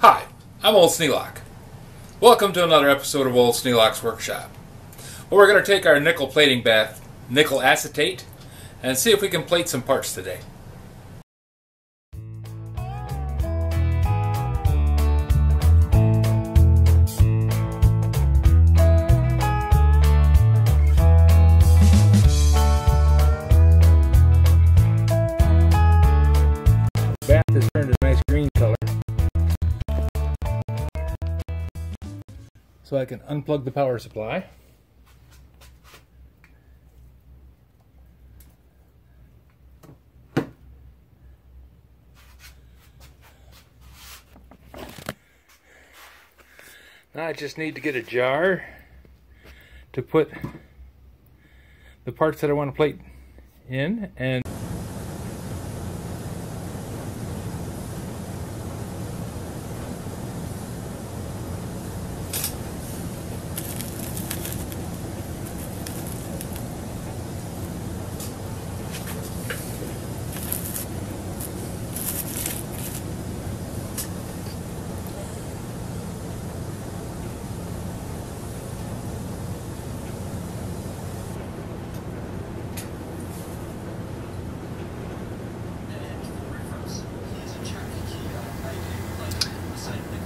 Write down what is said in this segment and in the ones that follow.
Hi, I'm Old Sneelock. Welcome to another episode of Old Sneelock's Workshop. Well, we're going to take our nickel plating bath, nickel acetate, and see if we can plate some parts today. So I can unplug the power supply. Now I just need to get a jar to put the parts that I want to plate in and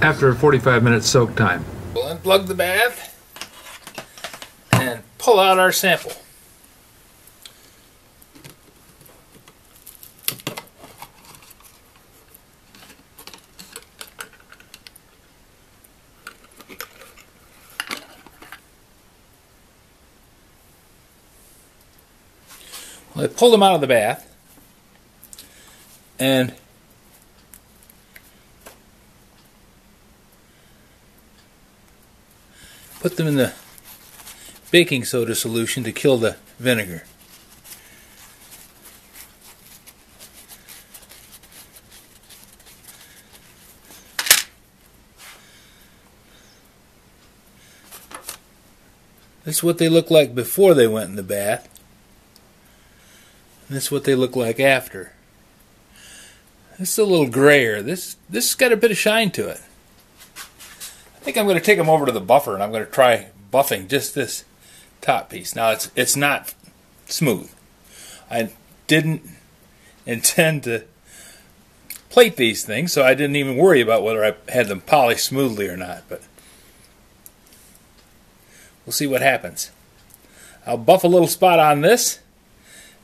after a 45 minute soak time. We'll unplug the bath and pull out our sample. Well, I pulled them out of the bath and put them in the baking soda solution to kill the vinegar. This is what they look like before they went in the bath. And this is what they look like after. This is a little grayer. This this has got a bit of shine to it. I think I'm going to take them over to the buffer and I'm going to try buffing just this top piece. Now it's it's not smooth. I didn't intend to plate these things, so I didn't even worry about whether I had them polished smoothly or not. But we'll see what happens. I'll buff a little spot on this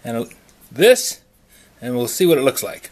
and this, and we'll see what it looks like.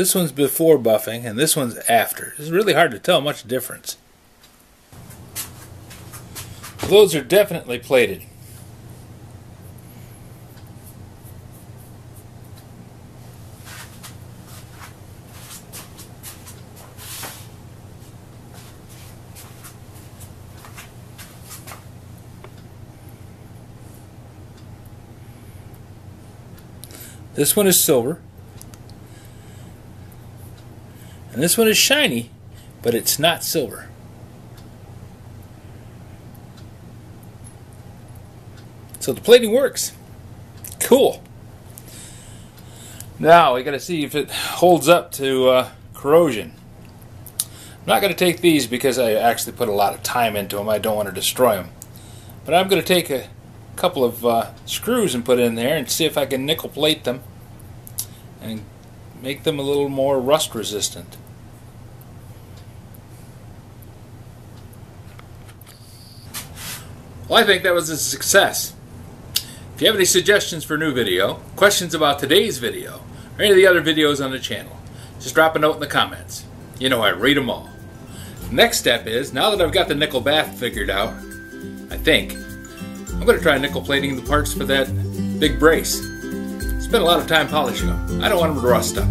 This one's before buffing, and this one's after. It's really hard to tell much difference. Those are definitely plated. This one is silver. And this one is shiny, but it's not silver. So the plating works. Cool. Now we got to see if it holds up to uh, corrosion. I'm not going to take these because I actually put a lot of time into them. I don't want to destroy them. But I'm going to take a couple of uh, screws and put in there and see if I can nickel plate them and make them a little more rust resistant. Well, I think that was a success. If you have any suggestions for a new video, questions about today's video, or any of the other videos on the channel, just drop a note in the comments. You know I read them all. Next step is, now that I've got the nickel bath figured out, I think. I'm going to try nickel plating the parts for that big brace. Spent a lot of time polishing them. I don't want them to rust up.